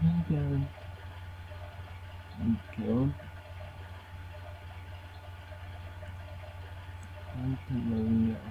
Again. And killed. Santa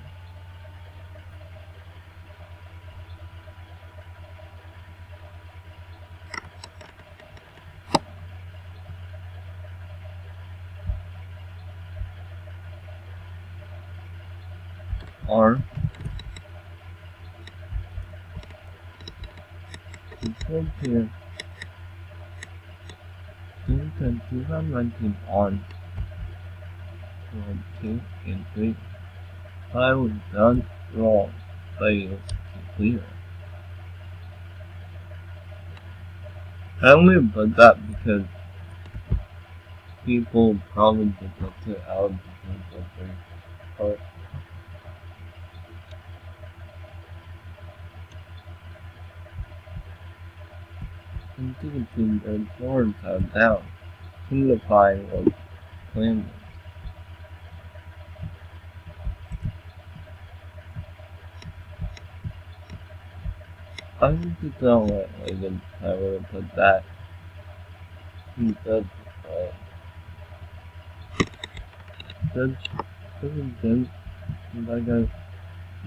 before here Clinton 2019 on two, and three. I was done wrong. Failed to clear. I only put that because people probably deduct it out because of their heart. Integrating their boards are down, simplifying or planning. I need to tell what like I would have put that instead uh that doesn't then like I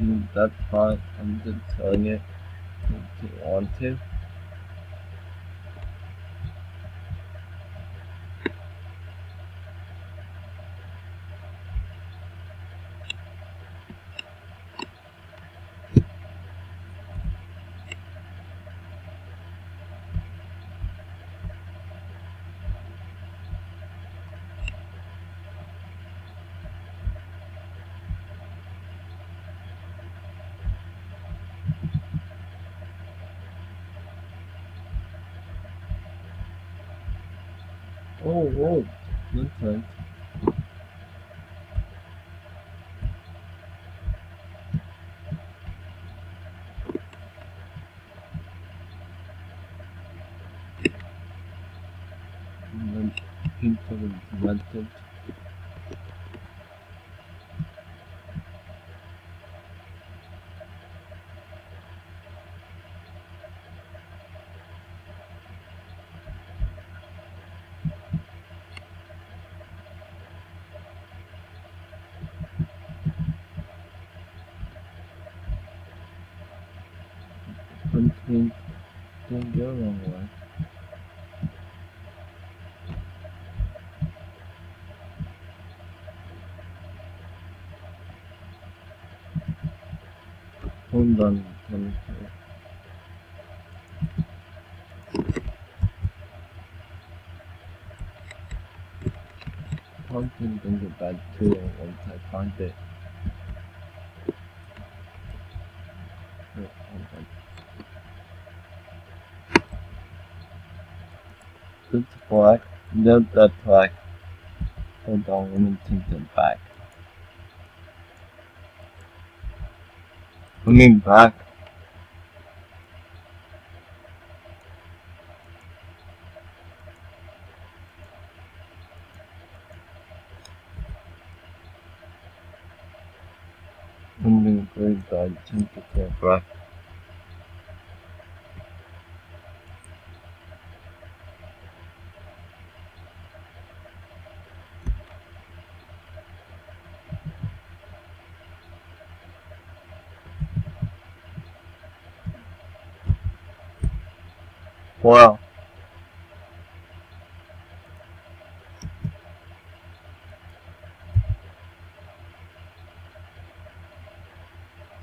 mm, that's fine. I'm just telling it if you want to. Oh, oh, looks like and then pink colored rented. Something didn't go wrong way. Hold on, let me. Something didn't go bad too once I find it. Wait, hold on. Black. No, that's black. Hold on, let me take them back. I mean back. I'm doing great, but I tend to get back. Wow.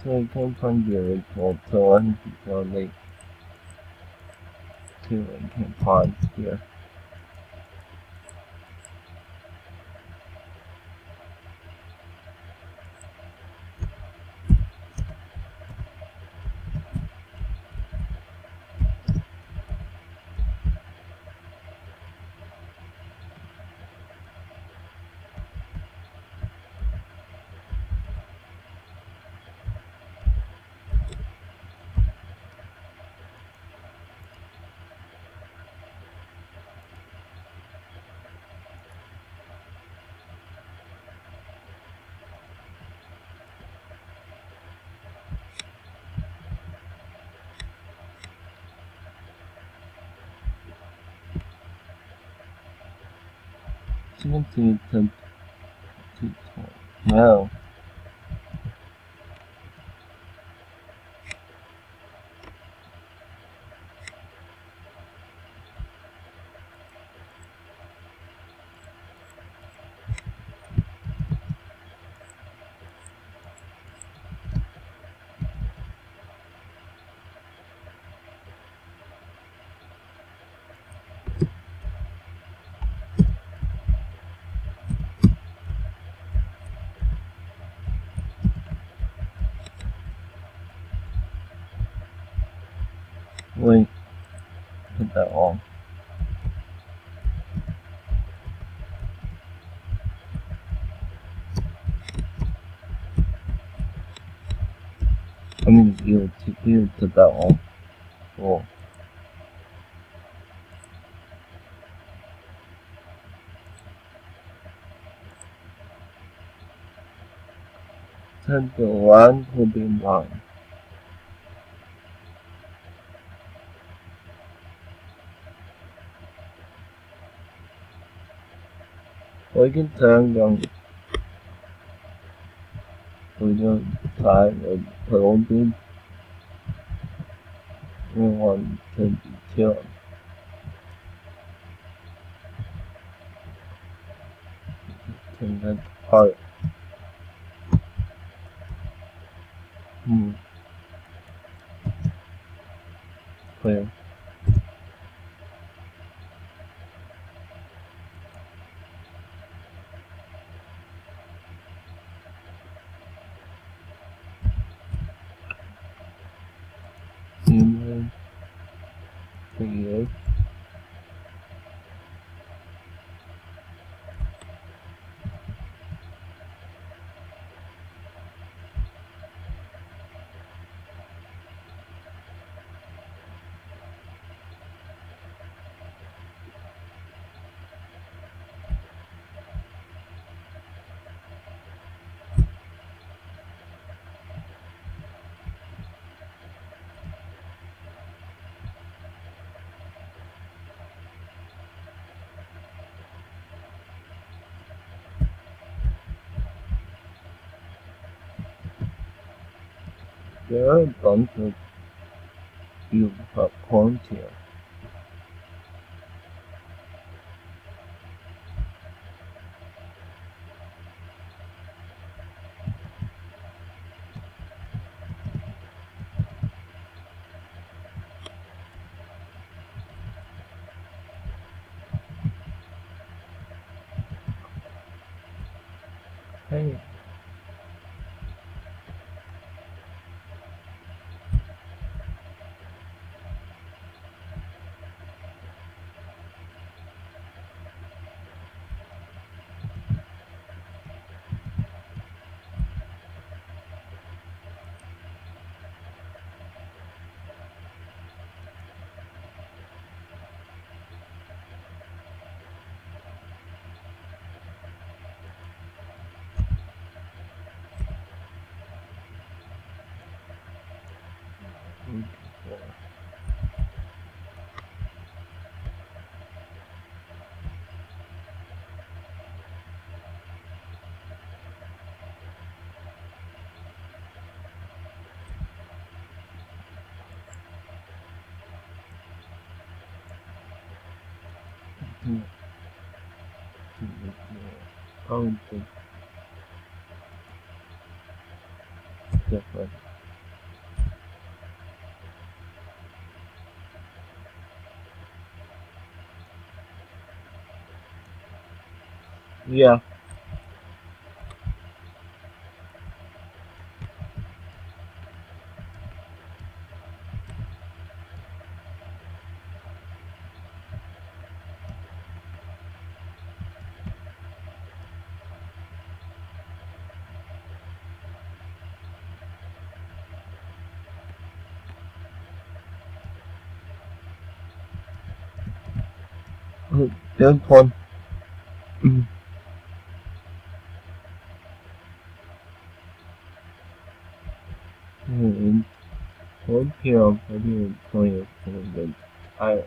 So I can find the original one before they two I can find here. Seventeen to No. On. I mean, you you that on. Oh. Ten to one will be one. The protein we want to be killed. Turn that part. Hmm. Clear. There are a bunch of you popcorns here. Hey. Your different. Yeah. This one. Mm. And one pair of video players that I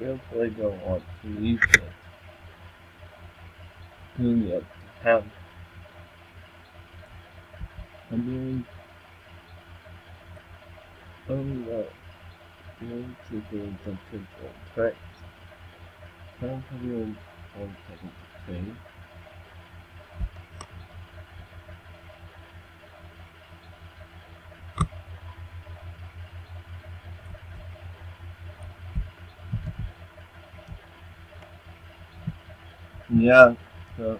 really don't want to use it. Yet have I mean I'm not going to do something correct. Time for you one second to say. Yeah, so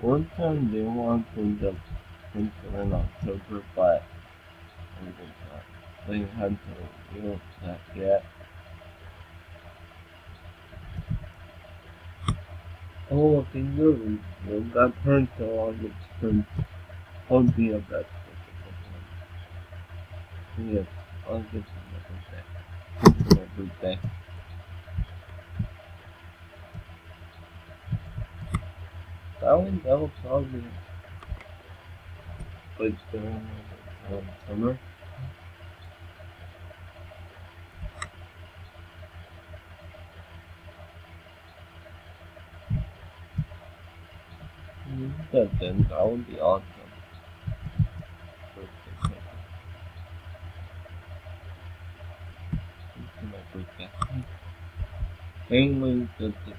one time they want to the winter in October, but. They had to do that yet. Oh, can do it. You got so on its turn. I'll be a bad Yes, I'll get my birthday. That one, that will probably like during um, summer. Mm, But then that would be awesome. Birthday present. To my birthday. Mainly just the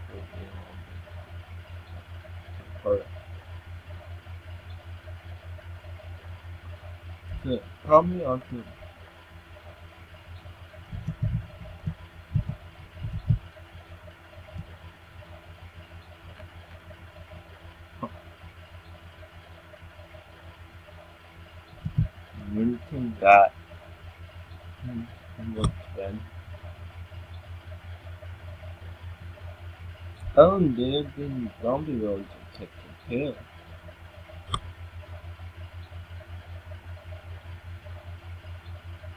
that looks bad. Oh, they've been zombie roads are taken care.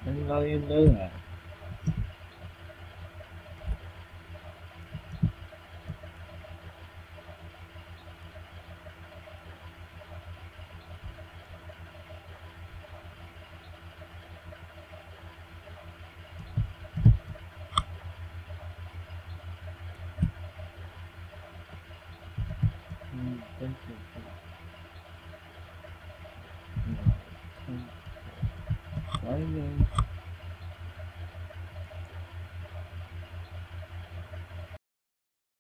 And didn't know that. Mm, thank you. Finance